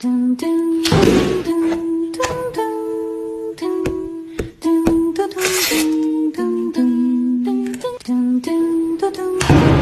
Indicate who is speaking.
Speaker 1: 噔噔噔噔噔噔噔噔噔噔噔噔噔噔噔噔。